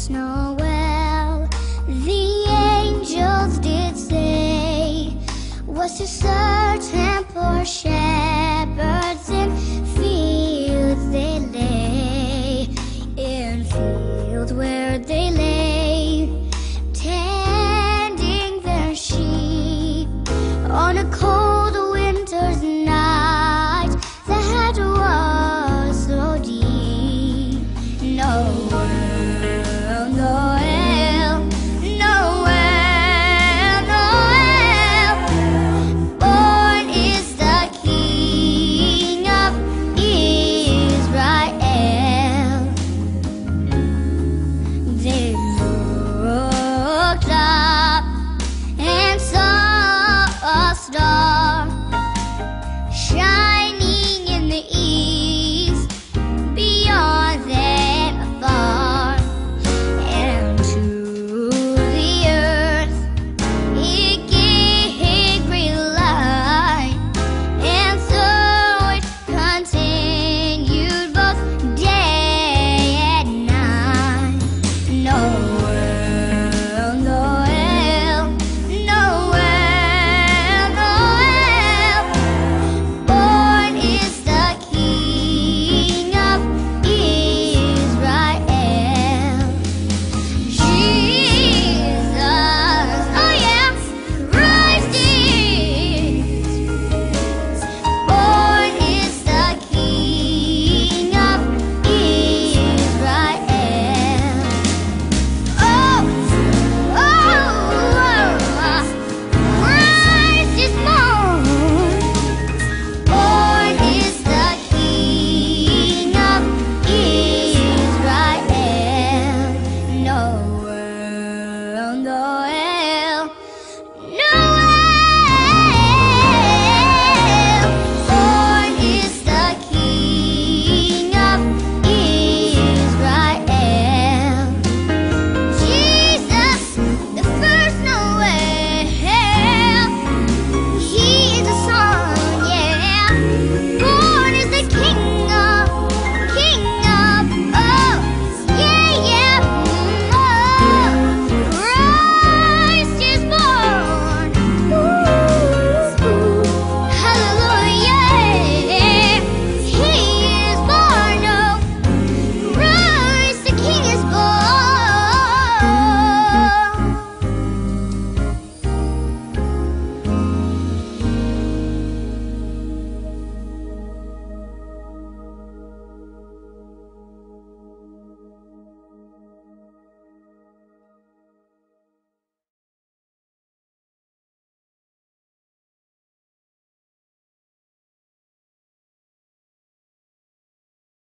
Christmas Noel. The angels did say, Was to search and for shade.